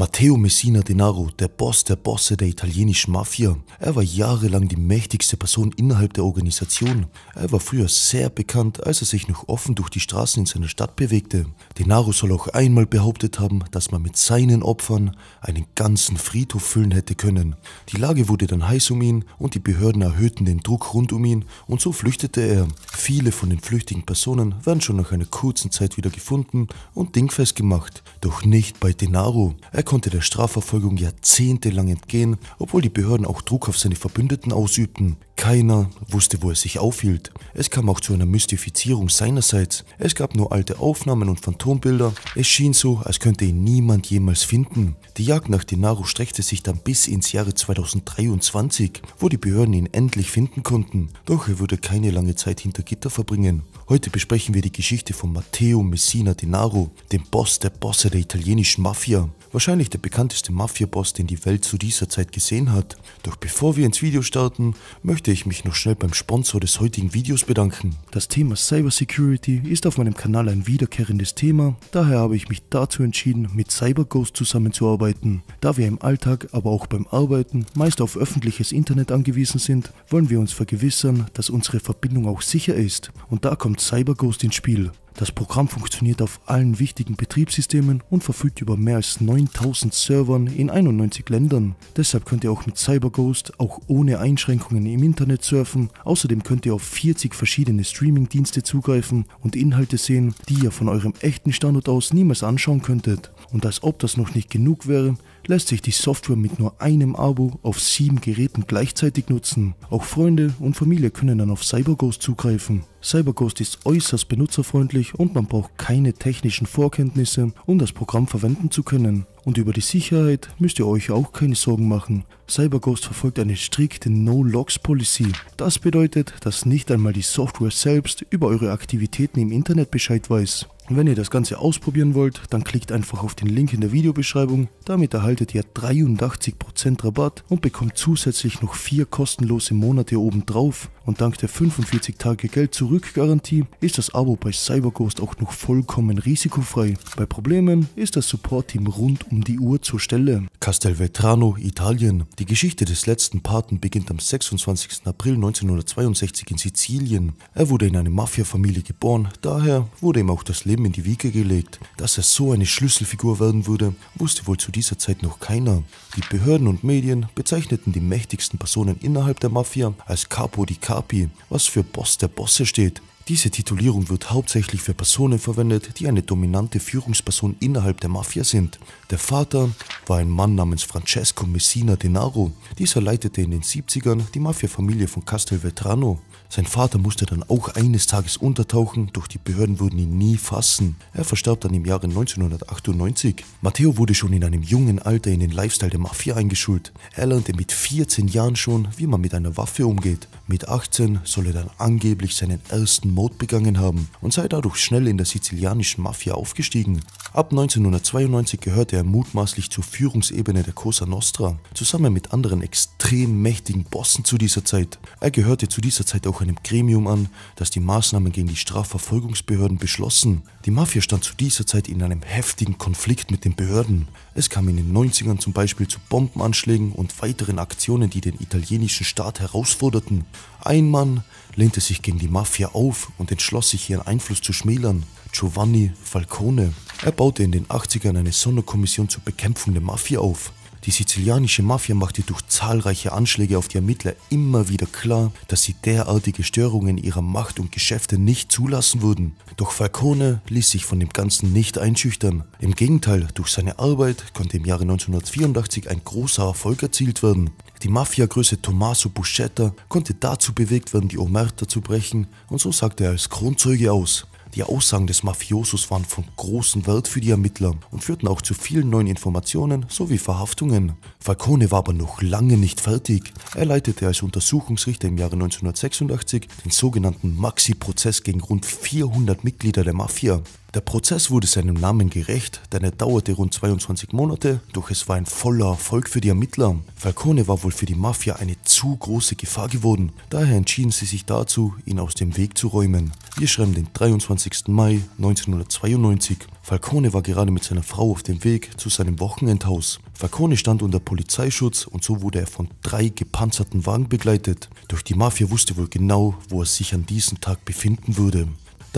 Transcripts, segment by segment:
Matteo Messina Denaro, der Boss der Bosse der italienischen Mafia. Er war jahrelang die mächtigste Person innerhalb der Organisation. Er war früher sehr bekannt, als er sich noch offen durch die Straßen in seiner Stadt bewegte. Denaro soll auch einmal behauptet haben, dass man mit seinen Opfern einen ganzen Friedhof füllen hätte können. Die Lage wurde dann heiß um ihn und die Behörden erhöhten den Druck rund um ihn und so flüchtete er. Viele von den flüchtigen Personen werden schon nach einer kurzen Zeit wieder gefunden und dingfest gemacht, doch nicht bei Denaro. Er konnte der Strafverfolgung jahrzehntelang entgehen, obwohl die Behörden auch Druck auf seine Verbündeten ausübten. Keiner wusste, wo er sich aufhielt. Es kam auch zu einer Mystifizierung seinerseits. Es gab nur alte Aufnahmen und Phantombilder. Es schien so, als könnte ihn niemand jemals finden. Die Jagd nach Denaro streckte sich dann bis ins Jahre 2023, wo die Behörden ihn endlich finden konnten. Doch er würde keine lange Zeit hinter Gitter verbringen. Heute besprechen wir die Geschichte von Matteo Messina Denaro, dem Boss der Bosse der italienischen Mafia. Wahrscheinlich der bekannteste Mafia-Boss, den die Welt zu dieser Zeit gesehen hat. Doch bevor wir ins Video starten, möchte ich mich noch schnell beim Sponsor des heutigen Videos bedanken. Das Thema Cybersecurity ist auf meinem Kanal ein wiederkehrendes Thema, daher habe ich mich dazu entschieden, mit CyberGhost zusammenzuarbeiten. Da wir im Alltag, aber auch beim Arbeiten meist auf öffentliches Internet angewiesen sind, wollen wir uns vergewissern, dass unsere Verbindung auch sicher ist. Und da kommt CyberGhost ins Spiel. Das Programm funktioniert auf allen wichtigen Betriebssystemen und verfügt über mehr als 9000 Servern in 91 Ländern. Deshalb könnt ihr auch mit CyberGhost auch ohne Einschränkungen im Internet surfen. Außerdem könnt ihr auf 40 verschiedene Streaming-Dienste zugreifen und Inhalte sehen, die ihr von eurem echten Standort aus niemals anschauen könntet. Und als ob das noch nicht genug wäre, lässt sich die Software mit nur einem Abo auf sieben Geräten gleichzeitig nutzen. Auch Freunde und Familie können dann auf CyberGhost zugreifen. CyberGhost ist äußerst benutzerfreundlich und man braucht keine technischen Vorkenntnisse, um das Programm verwenden zu können. Und über die Sicherheit müsst ihr euch auch keine Sorgen machen. CyberGhost verfolgt eine strikte No-Logs-Policy. Das bedeutet, dass nicht einmal die Software selbst über eure Aktivitäten im Internet Bescheid weiß. Wenn ihr das Ganze ausprobieren wollt, dann klickt einfach auf den Link in der Videobeschreibung. Damit erhaltet ihr 83% Rabatt und bekommt zusätzlich noch 4 kostenlose Monate obendrauf. Und dank der 45 Tage Geld zurück Garantie ist das Abo bei CyberGhost auch noch vollkommen risikofrei. Bei Problemen ist das Support-Team rund um die Uhr zur Stelle. Castelvetrano, Italien. Die Geschichte des letzten Paten beginnt am 26. April 1962 in Sizilien. Er wurde in eine Mafia-Familie geboren, daher wurde ihm auch das Leben in die Wiege gelegt. Dass er so eine Schlüsselfigur werden würde, wusste wohl zu dieser Zeit noch keiner. Die Behörden und Medien bezeichneten die mächtigsten Personen innerhalb der Mafia als Capo di Capi, was für Boss der Bosse steht. Diese Titulierung wird hauptsächlich für Personen verwendet, die eine dominante Führungsperson innerhalb der Mafia sind. Der Vater war ein Mann namens Francesco Messina Denaro. Dieser leitete in den 70ern die Mafia-Familie von Castelvetrano. Sein Vater musste dann auch eines Tages untertauchen, doch die Behörden würden ihn nie fassen. Er verstarb dann im Jahre 1998. Matteo wurde schon in einem jungen Alter in den Lifestyle der Mafia eingeschult. Er lernte mit 14 Jahren schon, wie man mit einer Waffe umgeht. Mit 18 soll er dann angeblich seinen ersten Mord begangen haben und sei dadurch schnell in der sizilianischen Mafia aufgestiegen. Ab 1992 gehörte er mutmaßlich zur Führungsebene der Cosa Nostra, zusammen mit anderen extrem mächtigen Bossen zu dieser Zeit. Er gehörte zu dieser Zeit auch auch einem Gremium an, das die Maßnahmen gegen die Strafverfolgungsbehörden beschlossen. Die Mafia stand zu dieser Zeit in einem heftigen Konflikt mit den Behörden. Es kam in den 90ern zum Beispiel zu Bombenanschlägen und weiteren Aktionen, die den italienischen Staat herausforderten. Ein Mann lehnte sich gegen die Mafia auf und entschloss sich ihren Einfluss zu schmälern. Giovanni Falcone. Er baute in den 80ern eine Sonderkommission zur Bekämpfung der Mafia auf. Die sizilianische Mafia machte durch zahlreiche Anschläge auf die Ermittler immer wieder klar, dass sie derartige Störungen ihrer Macht und Geschäfte nicht zulassen würden. Doch Falcone ließ sich von dem Ganzen nicht einschüchtern. Im Gegenteil, durch seine Arbeit konnte im Jahre 1984 ein großer Erfolg erzielt werden. Die Mafiagröße Tommaso Buscetta konnte dazu bewegt werden, die Omerta zu brechen und so sagte er als Kronzeuge aus. Die Aussagen des Mafiosos waren von großem Wert für die Ermittler und führten auch zu vielen neuen Informationen sowie Verhaftungen. Falcone war aber noch lange nicht fertig. Er leitete als Untersuchungsrichter im Jahre 1986 den sogenannten Maxi-Prozess gegen rund 400 Mitglieder der Mafia. Der Prozess wurde seinem Namen gerecht, denn er dauerte rund 22 Monate, doch es war ein voller Erfolg für die Ermittler. Falcone war wohl für die Mafia eine zu große Gefahr geworden, daher entschieden sie sich dazu, ihn aus dem Weg zu räumen. Wir schreiben den 23. Mai 1992. Falcone war gerade mit seiner Frau auf dem Weg zu seinem Wochenendhaus. Falcone stand unter Polizeischutz und so wurde er von drei gepanzerten Wagen begleitet. Doch die Mafia wusste wohl genau, wo er sich an diesem Tag befinden würde.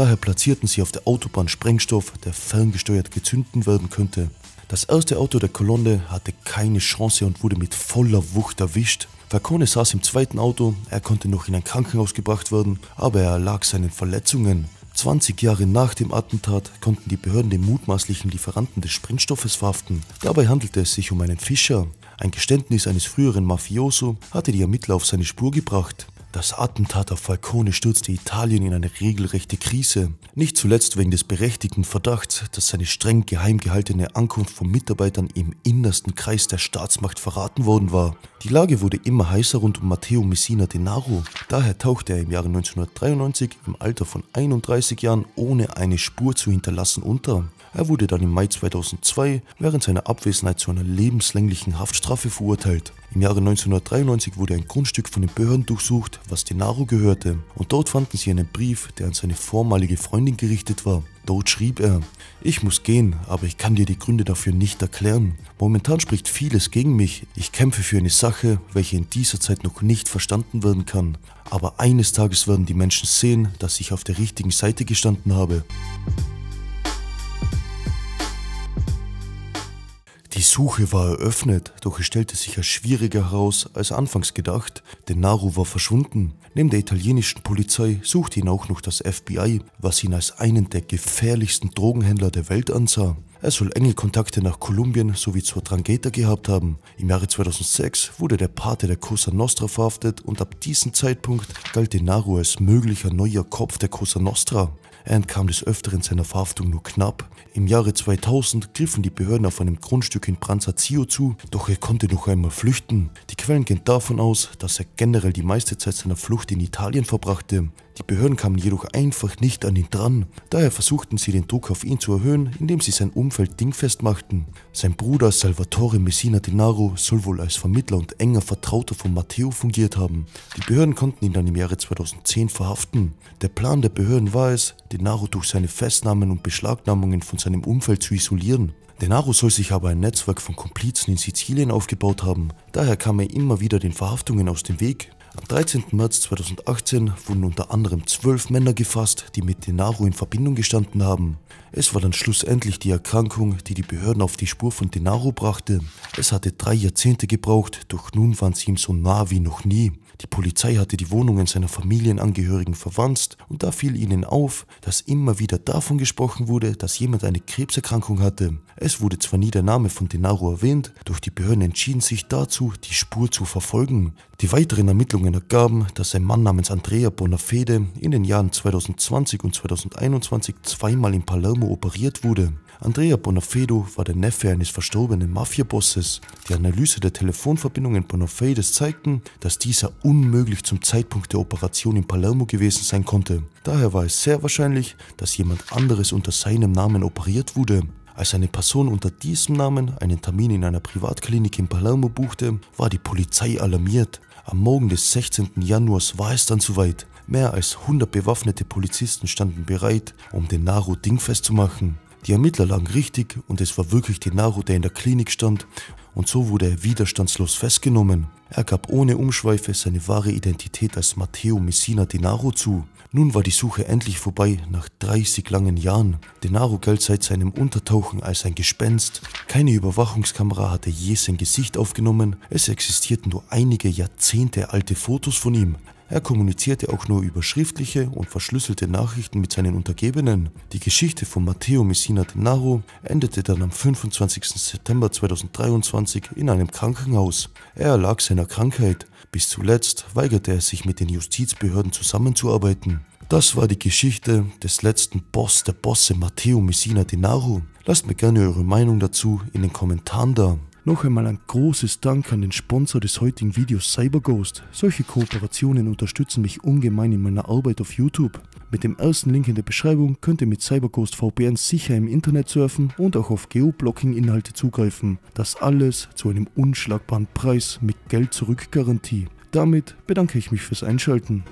Daher platzierten sie auf der Autobahn Sprengstoff, der ferngesteuert gezünden werden könnte. Das erste Auto der Kolonne hatte keine Chance und wurde mit voller Wucht erwischt. Falcone saß im zweiten Auto, er konnte noch in ein Krankenhaus gebracht werden, aber er erlag seinen Verletzungen. 20 Jahre nach dem Attentat konnten die Behörden den mutmaßlichen Lieferanten des Sprengstoffes verhaften. Dabei handelte es sich um einen Fischer. Ein Geständnis eines früheren Mafioso hatte die Ermittler auf seine Spur gebracht. Das Attentat auf Falcone stürzte Italien in eine regelrechte Krise. Nicht zuletzt wegen des berechtigten Verdachts, dass seine streng geheim gehaltene Ankunft von Mitarbeitern im innersten Kreis der Staatsmacht verraten worden war. Die Lage wurde immer heißer rund um Matteo Messina Denaro. Daher tauchte er im Jahre 1993 im Alter von 31 Jahren ohne eine Spur zu hinterlassen unter. Er wurde dann im Mai 2002 während seiner Abwesenheit zu einer lebenslänglichen Haftstrafe verurteilt. Im Jahre 1993 wurde ein Grundstück von den Behörden durchsucht, was Denaro gehörte, und dort fanden sie einen Brief, der an seine vormalige Freundin gerichtet war. Dort schrieb er, ich muss gehen, aber ich kann dir die Gründe dafür nicht erklären. Momentan spricht vieles gegen mich. Ich kämpfe für eine Sache, welche in dieser Zeit noch nicht verstanden werden kann. Aber eines Tages werden die Menschen sehen, dass ich auf der richtigen Seite gestanden habe. Die Suche war eröffnet, doch es stellte sich als schwieriger heraus als anfangs gedacht, denn Naru war verschwunden. Neben der italienischen Polizei suchte ihn auch noch das FBI, was ihn als einen der gefährlichsten Drogenhändler der Welt ansah. Er soll enge Kontakte nach Kolumbien sowie zur Drangheta gehabt haben. Im Jahre 2006 wurde der Pate der Cosa Nostra verhaftet und ab diesem Zeitpunkt galt Denaro als möglicher neuer Kopf der Cosa Nostra. Er entkam des Öfteren seiner Verhaftung nur knapp. Im Jahre 2000 griffen die Behörden auf einem Grundstück in Branzazio zu, doch er konnte noch einmal flüchten. Die Quellen gehen davon aus, dass er generell die meiste Zeit seiner Flucht in Italien verbrachte. Die Behörden kamen jedoch einfach nicht an ihn dran. Daher versuchten sie den Druck auf ihn zu erhöhen, indem sie sein Umfeld dingfest machten. Sein Bruder Salvatore Messina Denaro soll wohl als Vermittler und enger Vertrauter von Matteo fungiert haben. Die Behörden konnten ihn dann im Jahre 2010 verhaften. Der Plan der Behörden war es, Denaro durch seine Festnahmen und Beschlagnahmungen von seinem Umfeld zu isolieren. Denaro soll sich aber ein Netzwerk von Komplizen in Sizilien aufgebaut haben. Daher kam er immer wieder den Verhaftungen aus dem Weg. Am 13. März 2018 wurden unter anderem zwölf Männer gefasst, die mit Denaro in Verbindung gestanden haben. Es war dann schlussendlich die Erkrankung, die die Behörden auf die Spur von Denaro brachte. Es hatte drei Jahrzehnte gebraucht, doch nun waren sie ihm so nah wie noch nie. Die Polizei hatte die Wohnungen seiner Familienangehörigen verwanzt und da fiel ihnen auf, dass immer wieder davon gesprochen wurde, dass jemand eine Krebserkrankung hatte. Es wurde zwar nie der Name von Denaro erwähnt, doch die Behörden entschieden sich dazu, die Spur zu verfolgen. Die weiteren Ermittlungen ergaben, dass ein Mann namens Andrea Bonafede in den Jahren 2020 und 2021 zweimal in Palermo operiert wurde. Andrea Bonafedo war der Neffe eines verstorbenen Mafiabosses. Die Analyse der Telefonverbindungen Bonafedes zeigten, dass dieser unmöglich zum Zeitpunkt der Operation in Palermo gewesen sein konnte. Daher war es sehr wahrscheinlich, dass jemand anderes unter seinem Namen operiert wurde. Als eine Person unter diesem Namen einen Termin in einer Privatklinik in Palermo buchte, war die Polizei alarmiert. Am Morgen des 16. Januars war es dann soweit. Mehr als 100 bewaffnete Polizisten standen bereit, um den Naro dingfest zu machen. Die Ermittler lagen richtig und es war wirklich Denaro, der in der Klinik stand und so wurde er widerstandslos festgenommen. Er gab ohne Umschweife seine wahre Identität als Matteo Messina Denaro zu. Nun war die Suche endlich vorbei, nach 30 langen Jahren. Denaro galt seit seinem Untertauchen als ein Gespenst. Keine Überwachungskamera hatte je sein Gesicht aufgenommen. Es existierten nur einige Jahrzehnte alte Fotos von ihm. Er kommunizierte auch nur über schriftliche und verschlüsselte Nachrichten mit seinen Untergebenen. Die Geschichte von Matteo Messina Denaro endete dann am 25. September 2023 in einem Krankenhaus. Er erlag seiner Krankheit. Bis zuletzt weigerte er sich mit den Justizbehörden zusammenzuarbeiten. Das war die Geschichte des letzten Boss der Bosse Matteo Messina Denaro. Lasst mir gerne eure Meinung dazu in den Kommentaren da. Noch einmal ein großes Dank an den Sponsor des heutigen Videos CyberGhost. Solche Kooperationen unterstützen mich ungemein in meiner Arbeit auf YouTube. Mit dem ersten Link in der Beschreibung könnt ihr mit CyberGhost VPN sicher im Internet surfen und auch auf Geoblocking-Inhalte zugreifen. Das alles zu einem unschlagbaren Preis mit Geld zurück Garantie. Damit bedanke ich mich fürs Einschalten.